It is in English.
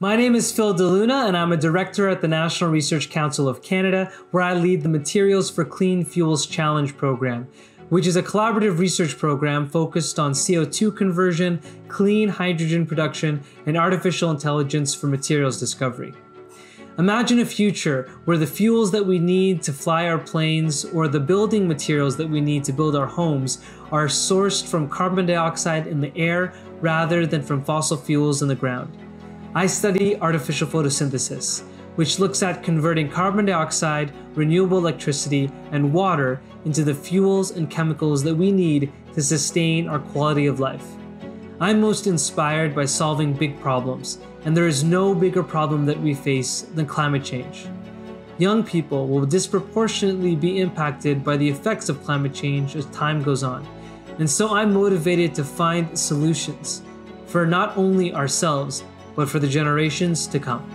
My name is Phil De Luna, and I'm a director at the National Research Council of Canada, where I lead the Materials for Clean Fuels Challenge program, which is a collaborative research program focused on CO2 conversion, clean hydrogen production, and artificial intelligence for materials discovery. Imagine a future where the fuels that we need to fly our planes or the building materials that we need to build our homes are sourced from carbon dioxide in the air rather than from fossil fuels in the ground. I study artificial photosynthesis, which looks at converting carbon dioxide, renewable electricity, and water into the fuels and chemicals that we need to sustain our quality of life. I'm most inspired by solving big problems and there is no bigger problem that we face than climate change. Young people will disproportionately be impacted by the effects of climate change as time goes on, and so I'm motivated to find solutions for not only ourselves, but for the generations to come.